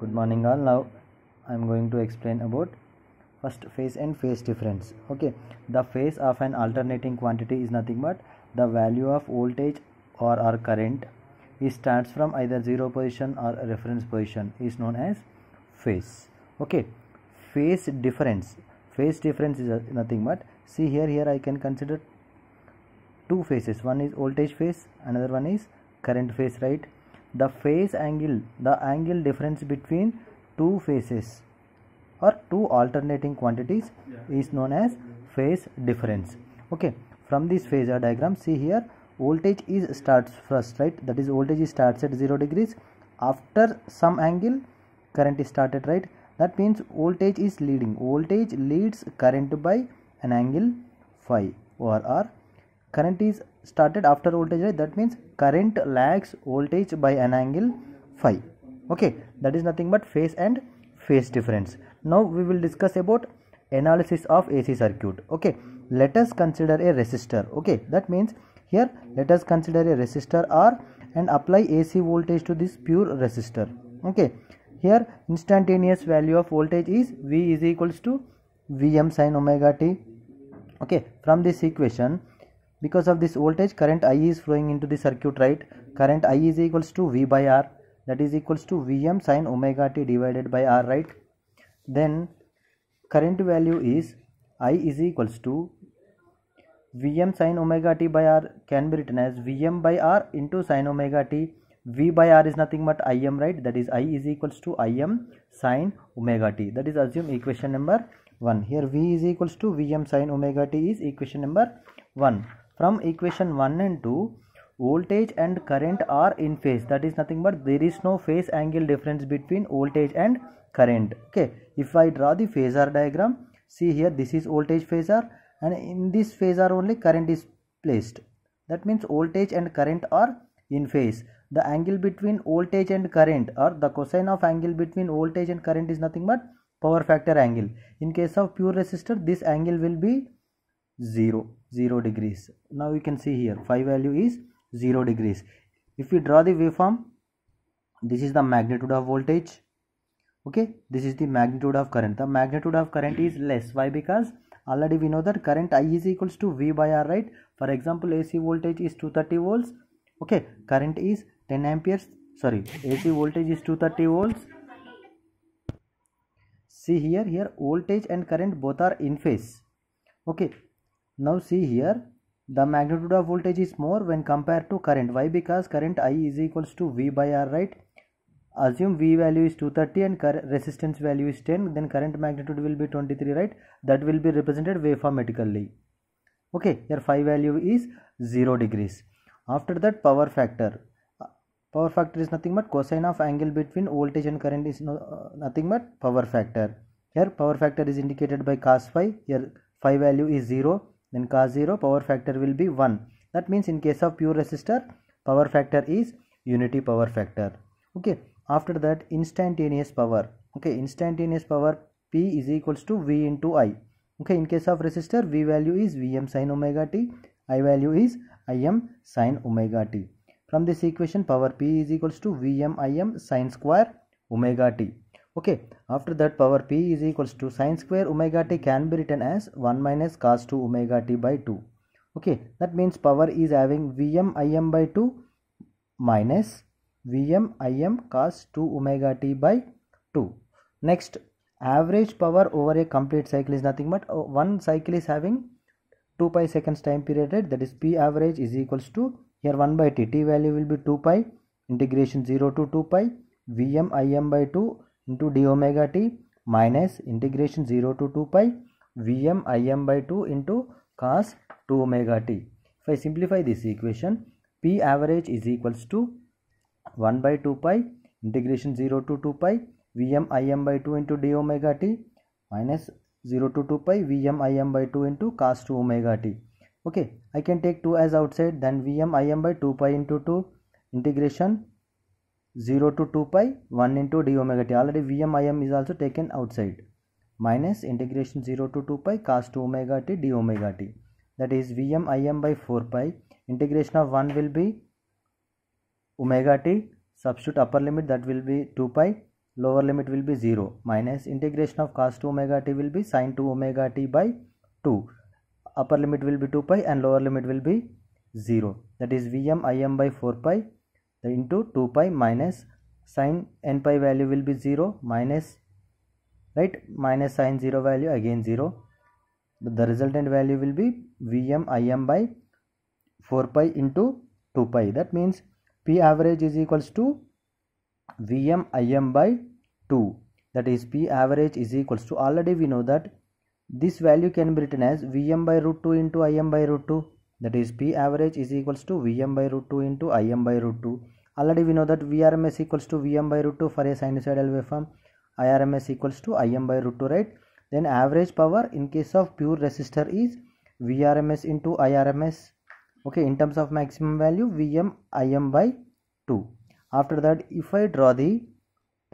good morning all. Now i am going to explain about first phase and phase difference. Okay. The phase of an alternating quantity is nothing but the value of voltage or or current. It starts from either zero position or reference position. Is known as phase. Okay. Phase difference. Phase difference is nothing but see here here i can consider two phases. One is voltage phase another one is current phase right the phase angle the angle difference between two phases or two alternating quantities is known as phase difference. Okay from this phasor diagram see here voltage is starts first right? That is voltage is starts at 0 degrees. After some angle current is started right? That means voltage is leading. Voltage leads current by an angle phi or r current is started after voltage right that means current lags voltage by an angle phi. Okay that is nothing but phase and phase difference. Now we will discuss about analysis of ac circuit. Okay let us consider a resistor. Okay that means here let us consider a resistor r and apply ac voltage to this pure resistor. Okay here instantaneous value of voltage is v is equals to vm sin omega t. Okay from this equation because of this voltage current i is flowing into the circuit right? Current i is equals to v by r. That is equals to vm sin omega t divided by r right? Then current value is i is equals to vm sin omega t by r can be written as vm by r into sin omega t. V by r is nothing but im right? That is i is equals to im sin omega t. That is assume equation number 1 here v is equals to vm sin omega t is equation number 1 from equation 1 and 2 voltage and current are in phase. That is nothing but there is no phase angle difference between voltage and current. Okay. If i draw the phasor diagram see here this is voltage phasor and in this phasor only current is placed. That means voltage and current are in phase. The angle between voltage and current or the cosine of angle between voltage and current is nothing but power factor angle. In case of pure resistor this angle will be 0 0 degrees. Now you can see here phi value is 0 degrees. If we draw the waveform this is the magnitude of voltage. Okay this is the magnitude of current. The magnitude of current is less. Why? Because already we know that current i is equals to v by r right? For example ac voltage is 230 volts. Okay current is 10 amperes. Sorry ac voltage is 230 volts. See here here voltage and current both are in phase. Okay now see here the magnitude of voltage is more when compared to current. Why? Because current i is equals to v by r right? Assume v value is 230 and resistance value is 10 then current magnitude will be 23 right? That will be represented waveformatically. Okay here phi value is 0 degrees. After that power factor. Power factor is nothing but cosine of angle between voltage and current is no, uh, nothing but power factor. Here power factor is indicated by cos phi. Here phi value is 0 then cos 0 power factor will be 1 that means in case of pure resistor power factor is unity power factor okay after that instantaneous power okay instantaneous power p is equals to v into i okay in case of resistor v value is vm sin omega t i value is im sin omega t from this equation power p is equals to vm im sin square omega t okay after that power p is equals to sine square omega t can be written as 1 minus cos 2 omega t by 2 okay that means power is having vm im by 2 minus vm im cos 2 omega t by 2 next average power over a complete cycle is nothing but uh, one cycle is having 2 pi seconds time period that is p average is equals to here 1 by t t value will be 2 pi integration 0 to 2 pi vm im by 2 into d omega t minus integration 0 to 2 pi vm im by 2 into cos 2 omega t. If i simplify this equation p average is equals to 1 by 2 pi integration 0 to 2 pi vm im by 2 into d omega t minus 0 to 2 pi vm im by 2 into cos 2 omega t. Okay i can take 2 as outside then vm im by 2 pi into 2 integration 0 to 2 pi 1 into d omega t. Already vm im is also taken outside. Minus integration 0 to 2 pi cos 2 omega t d omega t. That is vm im by 4 pi. Integration of 1 will be omega t substitute upper limit that will be 2 pi. Lower limit will be 0 minus integration of cos 2 omega t will be sin 2 omega t by 2 upper limit will be 2 pi and lower limit will be 0 that is vm im by 4 pi into 2 pi minus sin n pi value will be 0 minus right? Minus sin 0 value again 0 the resultant value will be vm im by 4 pi into 2 pi. That means p average is equals to vm im by 2 that is p average is equals to already we know that this value can be written as vm by root 2 into im by root 2 that is p average is equals to vm by root 2 into im by root 2 already we know that vrms equals to vm by root 2 for a sinusoidal waveform. Irms equals to im by root 2 right? Then average power in case of pure resistor is vrms into irms. Okay in terms of maximum value vm im by 2 after that if i draw the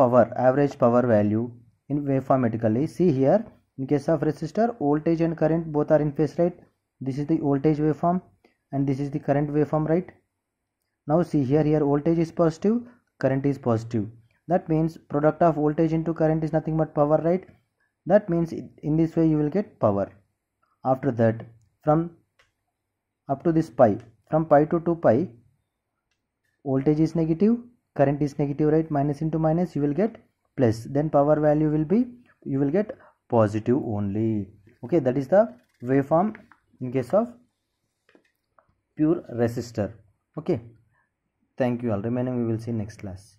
power average power value in waveformatically see here in case of resistor voltage and current both are in phase right this is the voltage waveform and this is the current waveform right? Now see here here voltage is positive current is positive. That means product of voltage into current is nothing but power right? That means in this way you will get power. After that from up to this pi from pi to 2 pi voltage is negative current is negative right? Minus into minus you will get plus. Then power value will be you will get positive only. Okay that is the waveform in case of pure resistor. Okay. Thank you. All remaining we will see next class